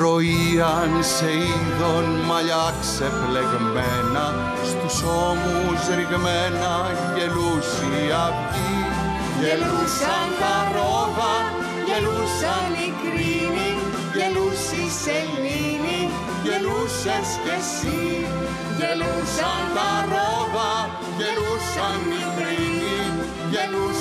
πρωίαν σε είδον μαλλιά ξεπλεγμένα στους ώμους ρηγμένα γελούσε η αυγή. Γελούσαν τα ρόβα, γελούσαν οι κρίνοι γελούσε η σελήνη, γελούσες κι εσύ. Γελούσαν τα ρόβα, γελούσαν οι κρίνοι γελούσε